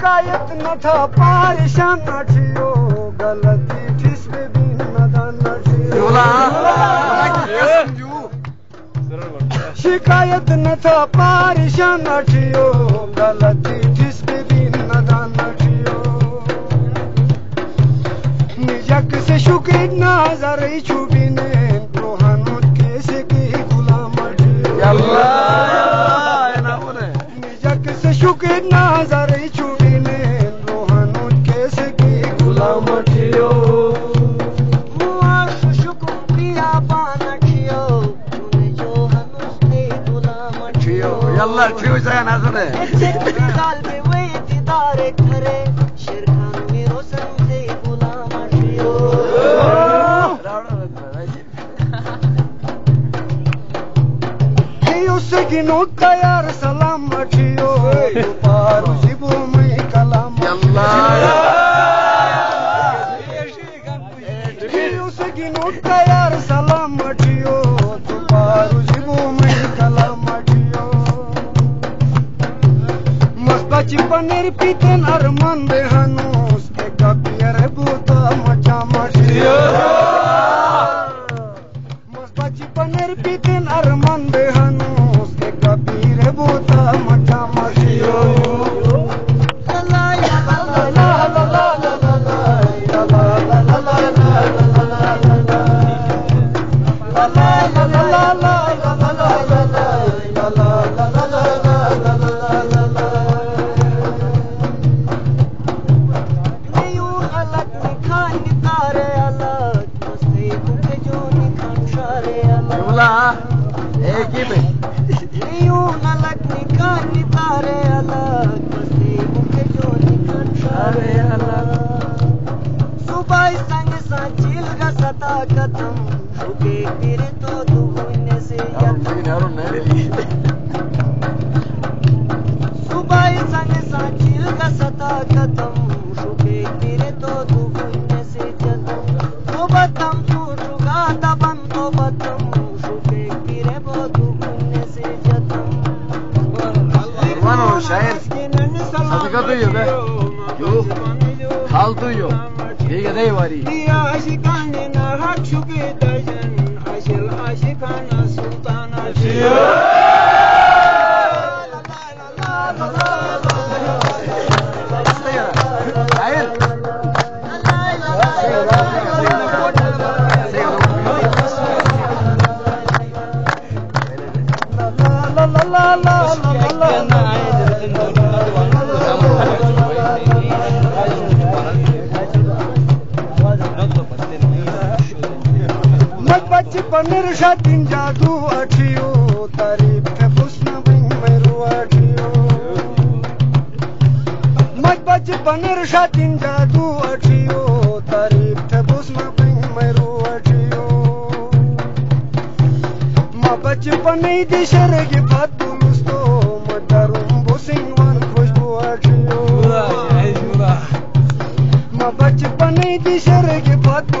शिकायत न था परेशान न थियो गलती ठिस में भी नदान न थियो शिकायत न था परेशान न थियो गलती ठिस में भी नदान न थियो निजक से शुक्र नजर छुबिने الله چیو زای نازنه قلب و دیدار کره شرکان میرو سمزه غلام شیو ایو سگینو تیار سلام شیو پارو زیبو می کلام الله Kaçıpaneri piten arman behanus Eka bir buta maçamaşı Yara طاقتم وكي كبرت ونسيت صبح سنگ سانچیل کا ستا قدم شکے تیرے تو دبنے سے جدم تو بتم تو چگا دبم تو بتم شکے تیرے بو دبنے سے جدم Lan o şair. Sadaka duyuyor be. Yok. Hal duyuyor. ديقة ديواري يا عشقان نهاك شوقي دجن عشل عشقان السلطان La la la la la la la ಪನ್ನಿರುಷದಿಂದ ಅದು ಅಠಿಯೋ ತಾರೀಫ್ ಹುಸ್ನ ಮೈರು ಅಠಿಯೋ ಮಜ್ಬಜ್ ಪನ್ನಿರುಷದಿಂದ ಅದು ಅಠಿಯೋ ತಾರೀಫ್ ಹುಸ್ನ ಮೈರು ಅಠಿಯೋ ಮಬಚ್ ಪನ್ನೈದಿ ಶರಗಿ ಪತ್ತು ಮುಸ್ತೋ ಮದರು ಬುಸಿಂಗ್ ವನ್ ಖುಷ್ಬು ಅಠಿಯೋ ಮಬಚ್ ಪನ್ನೈದಿ ಶರಗಿ ಪತ್ತು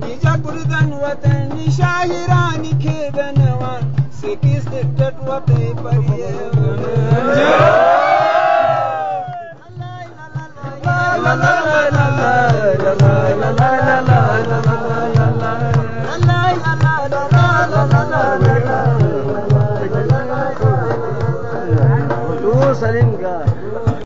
Nija gurdan watan ni shahirani ke ganawan sikis da tatwata fariyewa.